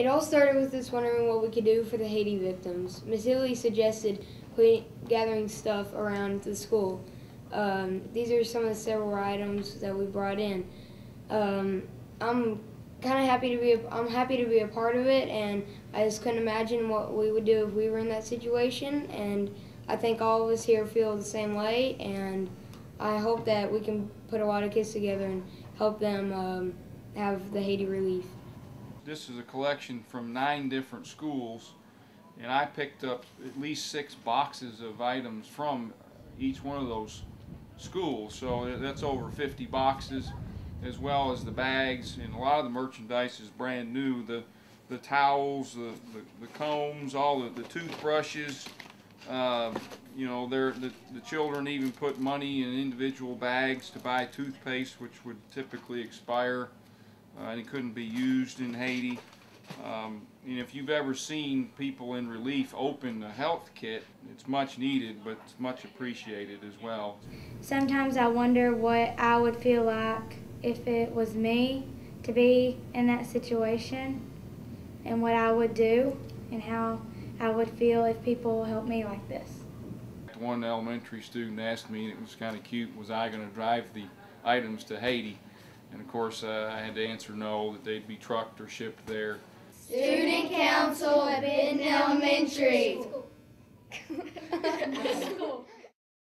It all started with us wondering what we could do for the Haiti victims. Miss Italy suggested putting, gathering stuff around the school. Um, these are some of the several items that we brought in. Um, I'm kind of happy to be. A, I'm happy to be a part of it, and I just couldn't imagine what we would do if we were in that situation. And I think all of us here feel the same way, and I hope that we can put a lot of kids together and help them um, have the Haiti relief. This is a collection from nine different schools, and I picked up at least six boxes of items from each one of those schools. So that's over 50 boxes, as well as the bags, and a lot of the merchandise is brand new. The the towels, the, the, the combs, all the, the toothbrushes. Uh, you know, they're, the, the children even put money in individual bags to buy toothpaste, which would typically expire and it couldn't be used in Haiti. Um, and if you've ever seen people in relief open a health kit, it's much needed, but it's much appreciated as well. Sometimes I wonder what I would feel like if it was me to be in that situation and what I would do and how I would feel if people helped me like this. One elementary student asked me, and it was kind of cute, was I going to drive the items to Haiti? And of course, uh, I had to answer no, that they'd be trucked or shipped there. Student Council at Benton Elementary.